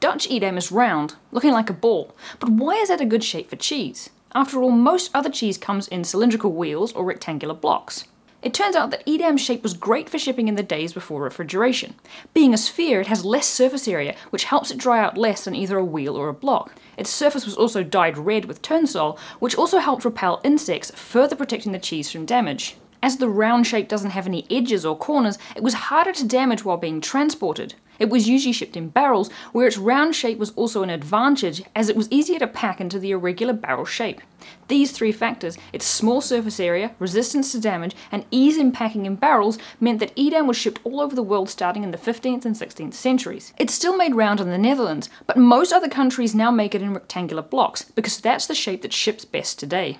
Dutch Edam is round, looking like a ball, but why is that a good shape for cheese? After all, most other cheese comes in cylindrical wheels or rectangular blocks. It turns out that Edam's shape was great for shipping in the days before refrigeration. Being a sphere, it has less surface area, which helps it dry out less than either a wheel or a block. Its surface was also dyed red with turnsol, which also helped repel insects, further protecting the cheese from damage. As the round shape doesn't have any edges or corners, it was harder to damage while being transported. It was usually shipped in barrels, where its round shape was also an advantage as it was easier to pack into the irregular barrel shape. These three factors, its small surface area, resistance to damage, and ease in packing in barrels, meant that Edam was shipped all over the world starting in the 15th and 16th centuries. It's still made round in the Netherlands, but most other countries now make it in rectangular blocks, because that's the shape that ships best today.